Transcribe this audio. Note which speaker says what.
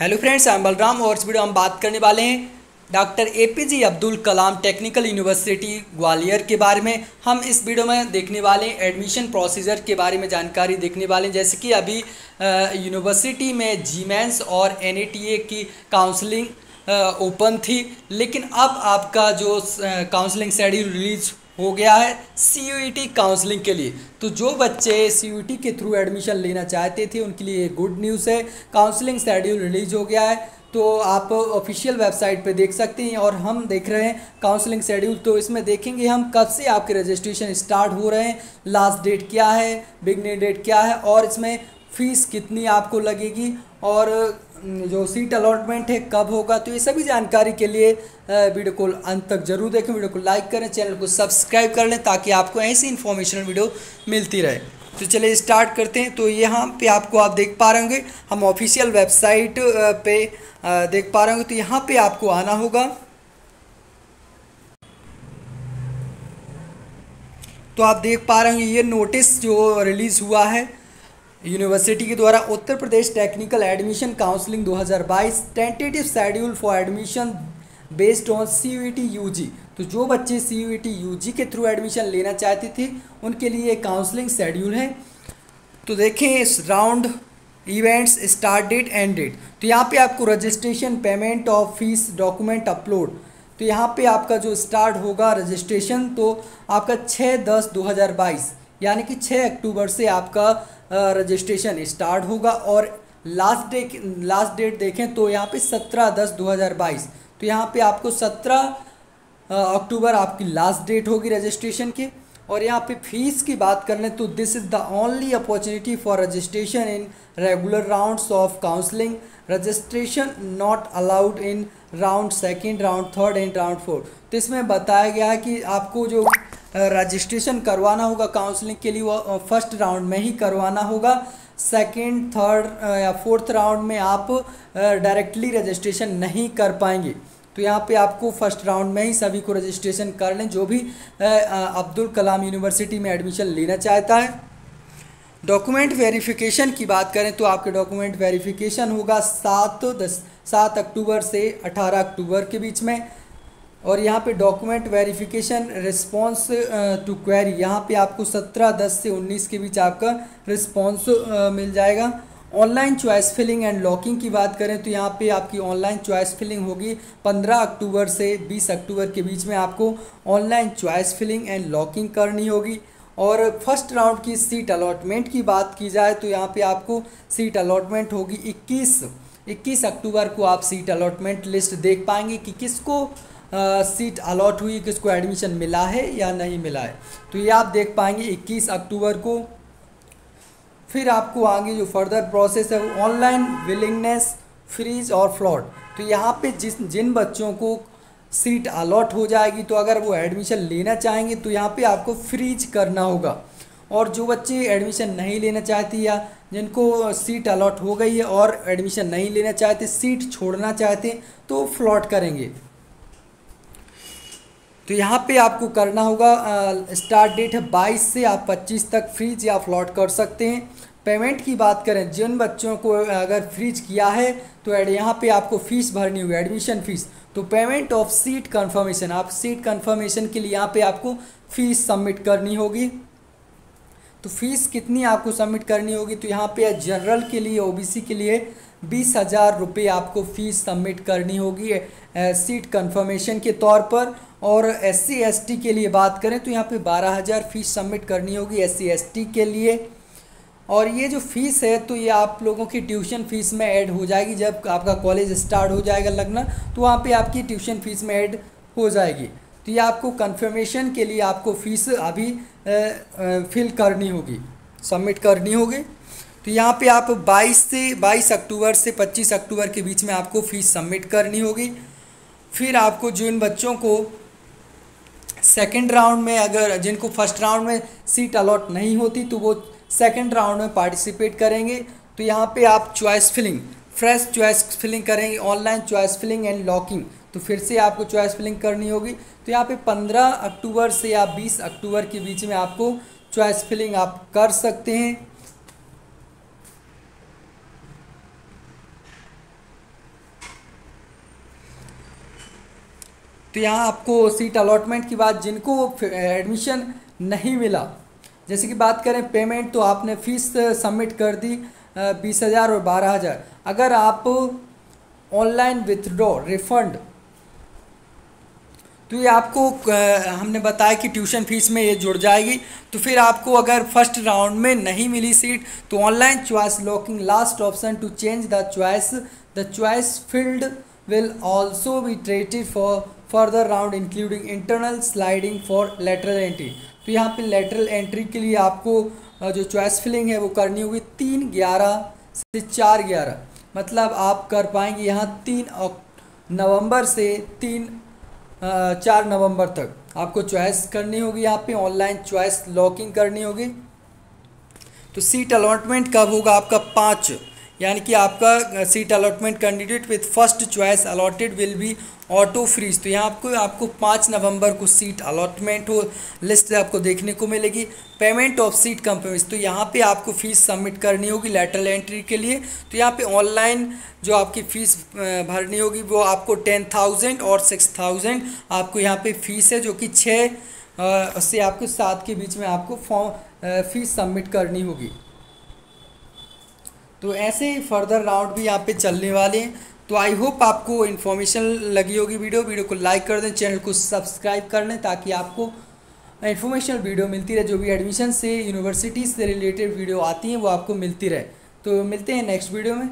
Speaker 1: Hello friends I Balram और इस video हम बात करने वाले हैं doctor A P J Abdul Kalam technical university Gwalior के बारे में। हम इस वीडियो में देखने वाले हैं एडमिशन प्रोसीजर के बारे में जानकारी देखने वाले हैं। जैसे कि अभी यूनिवर्सिटी में जी और एनएटीए की काउंसलिंग ओपन थी, लेकिन अब आपका जो काउंसलिंग शेड्यूल रिलीज़ हो गया है सी यू टी काउंसलिंग के लिए। तो जो बच्चे सी यू टी के थ्रू एडमिशन लेना चाहते थे, उनके लिए गुड न्यूज़ है। काउंसलिंग शेड्यूल रिलीज़ हो गया है। तो आप ऑफिशियल वेबसाइट पे देख सकते हैं और हम देख रहे हैं काउंसलिंग शेड्यूल तो इसमें देखेंगे हम कब से आपके रजिस्ट्रेशन स्टार्ट हो रहे हैं लास्ट डेट क्या है बिगनिंग डेट क्या है और इसमें फ़ीस कितनी आपको लगेगी और जो सीट अलॉटमेंट है, कब होगा तो ये सभी जानकारी के लिए वीडियो को अंत तक ज़रूर देखें। वीडियो को लाइक करें, चैनल को सब्सक्राइब कर लें, ताकि आपको ऐसी इन्फॉर्मेशन वीडियो मिलती रहे। तो चलिए स्टार्ट करते हैं। तो यहाँ पे आपको आप देख पा रहे होंगे, हम ऑफिशियल वेबसाइट पे देख पा रहे होंगे। तो यहाँ पे आपको आना होगा। तो आप देख पा रहे होंगे, ये नोटिस जो रिलीज़ हुआ है यूनिवर्सिटी के द्वारा Uttar Pradesh technical admission counselling 2022 tentative schedule for admission based on C U T U G तो जो बच्चे C U T U G के थ्रू एडमिशन लेना चाहते थे, उनके लिए काउंसलिंग शेड्यूल है। तो देखें इस round events start date end date तो यहाँ पे आपको रजिस्ट्रेशन पेमेंट और फ़ीस डॉक्यूमेंट अपलोड तो यहाँ पे आपका जो स्टार्ट होगा रजिस्ट्रेशन तो आपका छः दस दो हज़ार बाईस, यानी कि छः अक्टूबर से आपका रजिस्ट्रेशन स्टार्ट होगा और लास्ट डे लास्ट डेट देखें तो यहाँ पे सत्रह दस दो हज़ार बाईस। तो यहाँ पे आपको सत्रह अक्टूबर आपकी लास्ट डेट होगी रजिस्ट्रेशन की। और यहाँ पे फ़ीस की बात कर लें तो this is the only opportunity for registration in regular rounds of counselling registration not allowed in round second round third and round fourth तो इसमें बताया गया है कि आपको जो रजिस्ट्रेशन करवाना होगा काउंसलिंग के लिए वो फ़र्स्ट राउंड में ही करवाना होगा। सेकंड थर्ड या फोर्थ राउंड में आप डायरेक्टली रजिस्ट्रेशन नहीं कर पाएँगे। तो यहाँ पे आपको फ़र्स्ट राउंड में ही सभी को रजिस्ट्रेशन कर लें, जो भी अब्दुल कलाम यूनिवर्सिटी में एडमिशन लेना चाहता है। डॉक्यूमेंट वेरिफिकेशन की बात करें तो आपके डॉक्यूमेंट वेरिफिकेशन होगा सात दस, सात अक्टूबर से अठारह अक्टूबर के बीच में। और यहाँ पे document verification response to query यहाँ पे आपको 17 10 से 19 के बीच आपका रिस्पांस मिल जाएगा। Online choice filling and locking की बात करें तो यहाँ पे आपकी ऑनलाइन चॉइस फिलिंग होगी। 15 अक्टूबर से 20 अक्टूबर के बीच में आपको online choice filling and locking करनी होगी। और फ़र्स्ट राउंड की सीट अलॉटमेंट की बात की जाए तो यहाँ पे आपको सीट अलॉटमेंट होगी 21 21 अक्टूबर को आप सीट अलॉटमेंट लिस्ट देख पाएँगे कि किसको सीट अलॉट हुई किसको एडमिशन मिला है या नहीं मिला है। तो ये आप देख पाएँगे 21 अक्टूबर को। फिर आपको आगे जो फर्दर प्रोसेस है, वो ऑनलाइन विलिंगनेस फ्रीज और फ्लॉट तो यहाँ पे जिस, जिन बच्चों को सीट अलॉट हो जाएगी तो अगर वो एडमिशन लेना चाहेंगे तो यहाँ पे आपको फ्रीज करना होगा। और जो बच्चे एडमिशन नहीं लेना चाहते या जिनको सीट अलॉट हो गई है और एडमिशन नहीं लेना चाहते, सीट छोड़ना चाहते तो फ्लॉट करेंगे। तो यहाँ पे आपको करना होगा स्टार्ट डेट है 22 से आप 25 तक फ्रीज या फ्लॉट कर सकते हैं। पेमेंट की बात करें, जिन बच्चों को अगर फ्रीज किया है तो यहाँ पे आपको फ़ीस भरनी होगी एडमिशन फ़ीस तो पेमेंट ऑफ़ सीट कंफर्मेशन आप सीट कंफर्मेशन के लिए यहाँ पे आपको फ़ीस सबमिट करनी होगी। तो फ़ीस कितनी आपको सबमिट करनी होगी? तो यहाँ पे जनरल के लिए ओबीसी के लिए बीस हज़ार रुपये आपको फ़ीस सबमिट करनी होगी सीट कंफर्मेशन के तौर पर। और एस सी के लिए बात करें तो यहाँ पे बारह हज़ार फ़ीस सबमिट करनी होगी एस सी के लिए। और ये जो फ़ीस है तो ये आप लोगों की ट्यूशन फ़ीस में ऐड हो जाएगी। जब आपका कॉलेज स्टार्ट हो जाएगा लगना तो वहाँ पे आपकी ट्यूशन फ़ीस में ऐड हो जाएगी। तो ये आपको कन्फर्मेशन के लिए आपको फ़ीस अभी फिल करनी होगी सबमिट करनी होगी। तो यहाँ पे आप 22 से 22 अक्टूबर से 25 अक्टूबर के बीच में आपको फ़ीस सबमिट करनी होगी। फिर आपको जिन बच्चों को सेकंड राउंड में अगर जिनको फ़र्स्ट राउंड में सीट अलॉट नहीं होती तो वो सेकेंड राउंड में पार्टिसिपेट करेंगे। तो यहाँ पे आप choice filling, fresh choice filling करेंगे, online choice filling and locking. तो फिर से आपको चॉइस फिलिंग करनी होगी। तो यहाँ पे 15 अक्टूबर से या 20 अक्टूबर के बीच में आपको चॉइस फिलिंग आप कर सकते हैं। तो यहाँ आपको सीट अलॉटमेंट की बात, जिनको एडमिशन नहीं मिला। जैसे कि बात करें पेमेंट तो आपने फ़ीस सबमिट कर दी बीस हज़ार और बारह हज़ार। अगर आप ऑनलाइन विथड्रॉ रिफंड तो ये आपको हमने बताया कि ट्यूशन फ़ीस में ये जुड़ जाएगी। तो फिर आपको अगर फ़र्स्ट राउंड में नहीं मिली सीट तो online choice locking last option to change the choice the choice filled will also be treated for further round including internal sliding for lateral entry तो यहाँ पे लेटरल एंट्री के लिए आपको जो चॉइस फिलिंग है वो करनी होगी तीन ग्यारह से चार ग्यारह। मतलब आप कर पाएँगे यहाँ तीन नवंबर से तीन चार नवंबर तक। आपको चॉइस करनी होगी यहाँ पे ऑनलाइन चॉइस लॉकिंग करनी होगी। तो सीट अलॉटमेंट कब होगा आपका? पाँच। यानी कि आपका seat allotment candidate with first choice allotted will be auto freeze तो यहाँ आपको आपको पाँच नवंबर को सीट अलॉटमेंट हो लिस्ट आपको देखने को मिलेगी। पेमेंट ऑफ़ सीट कंपनीज़ तो यहाँ पे आपको फ़ीस सबमिट करनी होगी लेटरल एंट्री के लिए। तो यहाँ पे ऑनलाइन जो आपकी फ़ीस भरनी होगी वो आपको टेन थाउज़ेंड और सिक्स थाउज़ेंड आपको यहाँ पे फ़ीस है, जो कि छः से आपको सात के बीच में आपको फॉर्म फ़ीस सबमिट करनी होगी। तो ऐसे ही फर्दर राउंड भी यहाँ पे चलने वाले हैं। तो आई होप आपको इन्फॉर्मेशन लगी होगी वीडियो वीडियो को लाइक कर दें चैनल को सब्सक्राइब कर लें ताकि आपको इन्फॉर्मेशनल वीडियो मिलती रहे। जो भी एडमिशन से यूनिवर्सिटी से रिलेटेड वीडियो आती हैं, वो आपको मिलती रहे। तो मिलते हैं नेक्स्ट वीडियो में।